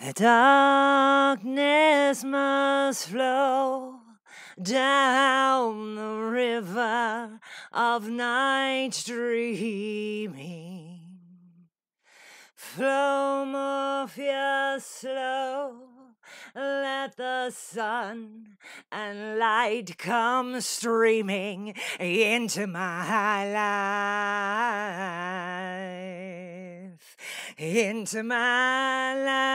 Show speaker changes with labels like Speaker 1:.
Speaker 1: The darkness must flow down the river of night dreaming. Flow Morpheus slow, let the sun and light come streaming into my life, into my life.